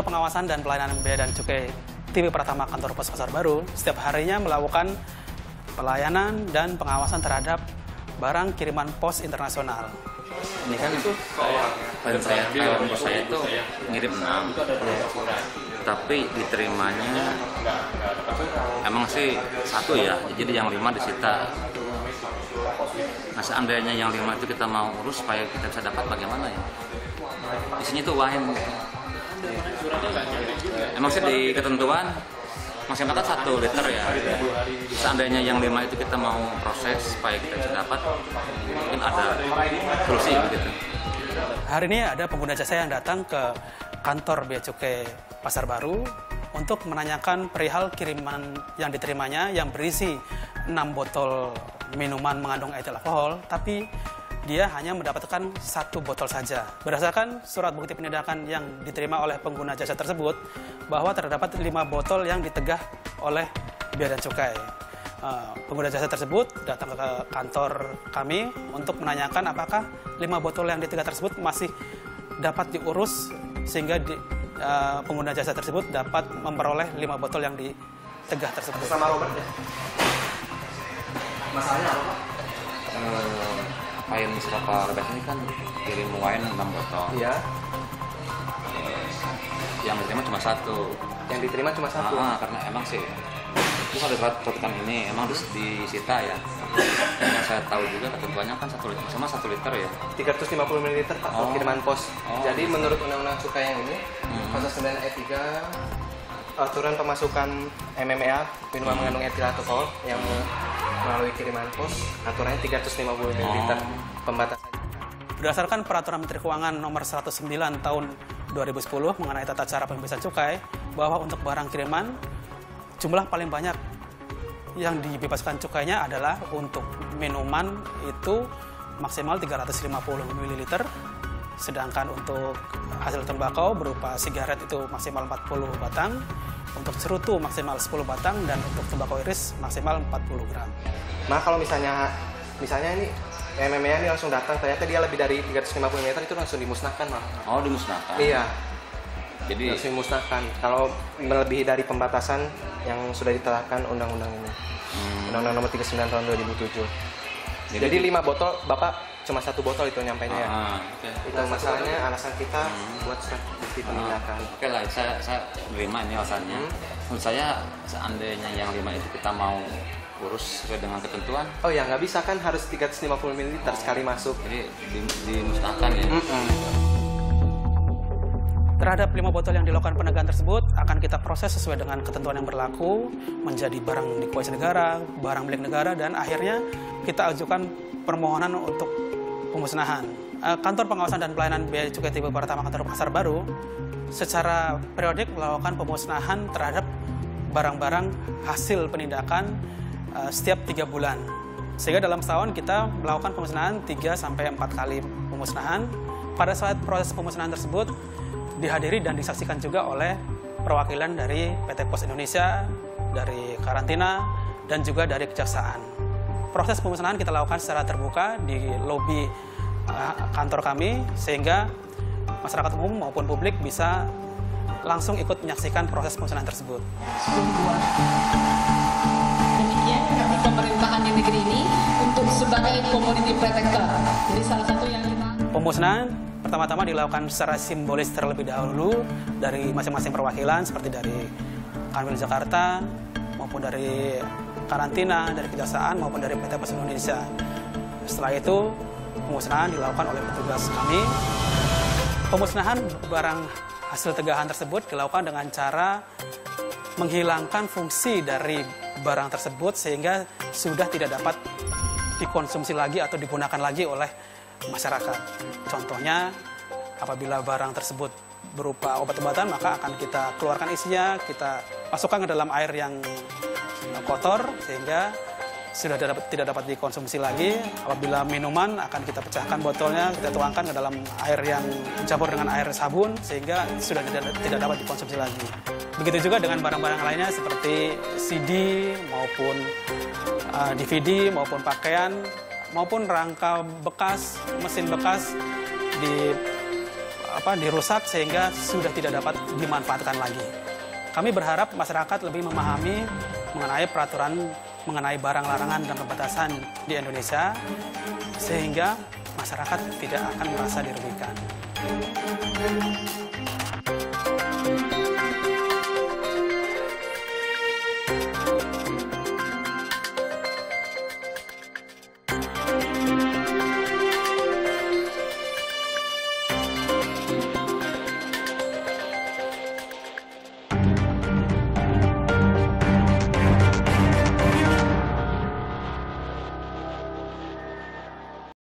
Pengawasan dan Pelayanan Bea dan Cukai TV Pratama Kantor Pos Pasar Baru setiap harinya melakukan pelayanan dan pengawasan terhadap barang kiriman pos internasional. Ini kan klien saya, klien bos saya itu ngirim 6 tapi diterimanya emang sih satu ya jadi yang lima disita. Nah seandainya yang lima itu kita mau urus supaya kita bisa dapat bagaimana ya? Isinya itu wine emang sih di ketentuan maksimal kan satu liter ya. Seandainya yang lima itu kita mau proses supaya kita bisa dapat mungkin ada solusi gitu Hari ini ada pengguna jasa yang datang ke kantor Bea Cukai Pasar Baru untuk menanyakan perihal kiriman yang diterimanya yang berisi 6 botol minuman mengandung etil alkohol, tapi dia hanya mendapatkan satu botol saja. Berdasarkan surat bukti penindakan yang diterima oleh pengguna jasa tersebut, bahwa terdapat lima botol yang ditegah oleh Bea dan Cukai. Uh, pengguna jasa tersebut datang ke kantor kami untuk menanyakan apakah lima botol yang ditegah tersebut masih dapat diurus sehingga di, uh, pengguna jasa tersebut dapat memperoleh lima botol yang ditegah tersebut. Sama Robert ya? Masalahnya apa Pak? Eh, klien Mustafa Rebes ini kan kirim wine 6 botol Iya. yang diterima cuma satu Yang diterima cuma satu. Ah, ah, karena emang sih itu ada surat ini emang dis- disita ya yang saya tahu juga ketentuannya kan satu liter sama satu liter ya 350 ml Pak Oh. kiriman pos. Oh. Jadi menurut Undang-Undang Cukai yang ini, Hmm. pasal 9 ayat 3 aturan pemasukan MMA minuman mengandung etil alkohol yang melalui kiriman pos aturannya 350 ml Oh. pembatasan Berdasarkan Peraturan Menteri Keuangan Nomor 109 Tahun 2010 mengenai tata cara pembebasan cukai, bahwa untuk barang kiriman jumlah paling banyak yang dibebaskan cukainya adalah untuk minuman itu maksimal 350 ml, sedangkan untuk hasil tembakau berupa sigaret itu maksimal 40 batang, untuk cerutu maksimal 10 batang, dan untuk tembakau iris maksimal 40 gram. Nah kalau misalnya misalnya ini MMA ini langsung datang ternyata dia lebih dari 350 ml itu langsung dimusnahkan mah. oh dimusnahkan Iya, jadi langsung dimusnahkan. Kalau melebihi dari pembatasan yang sudah ditetapkan undang-undang ini. hmm, Undang-undang nomor 39 tahun 2007. Jadi- Jadi, lima botol, Bapak cuma satu botol itu nyampainya ya. ah, oke Itu masalahnya alasan kita buat surat bukti penindakan. Oke lah, saya saya terima ini alasannya. Hmm. Menurut saya seandainya yang lima itu kita mau urus sesuai dengan ketentuan, Oh ya nggak bisa kan harus 350 ml sekali masuk. jadi di- dimusnahkan ya. Mm-mm. Terhadap lima botol yang dilakukan penegakan tersebut akan kita proses sesuai dengan ketentuan yang berlaku menjadi barang dikuasai negara, barang milik negara, dan akhirnya kita ajukan permohonan untuk pemusnahan. Eh, Kantor Pengawasan dan Pelayanan Bea Cukai Tipe Pertama Kantor Pasar Baru secara periodik melakukan pemusnahan terhadap barang-barang hasil penindakan eh, setiap tiga bulan. Sehingga dalam setahun kita melakukan pemusnahan 3 sampai 4 kali pemusnahan. Pada saat proses pemusnahan tersebut dihadiri dan disaksikan juga oleh perwakilan dari PT Pos Indonesia, dari karantina, dan juga dari kejaksaan. Proses pemusnahan kita lakukan secara terbuka di lobi uh, kantor kami, sehingga masyarakat umum maupun publik bisa langsung ikut menyaksikan proses pemusnahan tersebut. Demikian kami pemerintahan di negeri ini untuk sebagai community protector. Jadi salah satu yang kita Pemusnahan pertama-tama dilakukan secara simbolis terlebih dahulu dari masing-masing perwakilan seperti dari Kanwil Jakarta maupun dari karantina, dari kejaksaan maupun dari PT Pos Indonesia. Setelah itu pemusnahan dilakukan oleh petugas kami. Pemusnahan barang hasil tegahan tersebut dilakukan dengan cara menghilangkan fungsi dari barang tersebut sehingga sudah tidak dapat dikonsumsi lagi atau digunakan lagi oleh masyarakat. Contohnya, apabila barang tersebut berupa obat-obatan, maka akan kita keluarkan isinya, kita masukkan ke dalam air yang kotor, sehingga sudah tidak, dapat dikonsumsi lagi. Apabila minuman, akan kita pecahkan botolnya, kita tuangkan ke dalam air yang campur dengan air sabun, sehingga sudah tidak, tidak dapat dikonsumsi lagi. Begitu juga dengan barang-barang lainnya seperti CD maupun DVD maupun pakaian maupun rangka bekas, mesin bekas di apa dirusak sehingga sudah tidak dapat dimanfaatkan lagi. Kami berharap masyarakat lebih memahami mengenai peraturan mengenai barang larangan dan pembatasan di Indonesia sehingga masyarakat tidak akan merasa dirugikan.